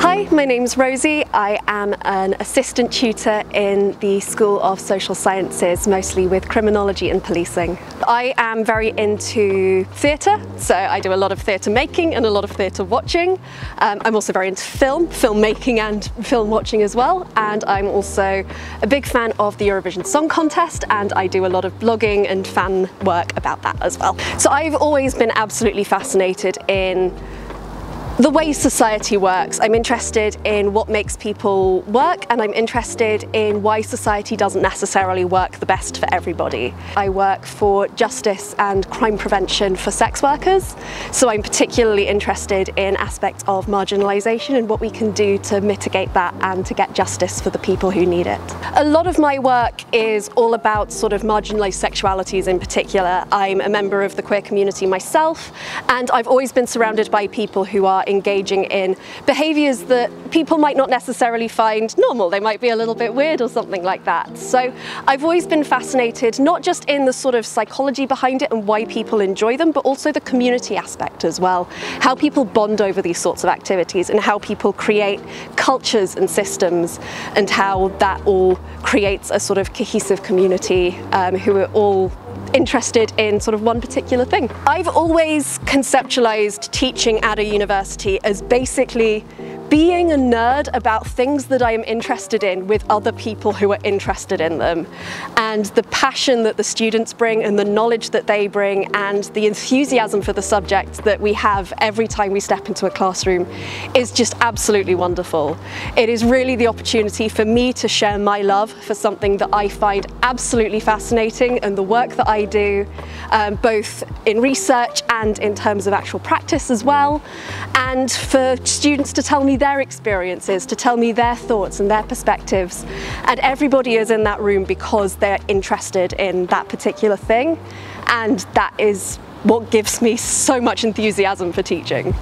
Hi, my name's Rosie. I am an assistant tutor in the School of Social Sciences, mostly with criminology and policing. I am very into theatre, so I do a lot of theatre making and a lot of theatre watching. Um, I'm also very into film, filmmaking and film watching as well, and I'm also a big fan of the Eurovision Song Contest and I do a lot of blogging and fan work about that as well. So I've always been absolutely fascinated in the way society works. I'm interested in what makes people work and I'm interested in why society doesn't necessarily work the best for everybody. I work for justice and crime prevention for sex workers, so I'm particularly interested in aspects of marginalisation and what we can do to mitigate that and to get justice for the people who need it. A lot of my work is all about sort of marginalised sexualities in particular. I'm a member of the queer community myself and I've always been surrounded by people who are engaging in behaviours that people might not necessarily find normal. They might be a little bit weird or something like that. So I've always been fascinated not just in the sort of psychology behind it and why people enjoy them, but also the community aspect as well. How people bond over these sorts of activities and how people create cultures and systems and how that all creates a sort of cohesive community um, who are all interested in sort of one particular thing. I've always conceptualized teaching at a university as basically being a nerd about things that I am interested in with other people who are interested in them. And the passion that the students bring and the knowledge that they bring and the enthusiasm for the subject that we have every time we step into a classroom is just absolutely wonderful. It is really the opportunity for me to share my love for something that I find absolutely fascinating and the work that I do, um, both in research and in terms of actual practice as well. And for students to tell me their experiences, to tell me their thoughts and their perspectives. And everybody is in that room because they're interested in that particular thing. And that is what gives me so much enthusiasm for teaching.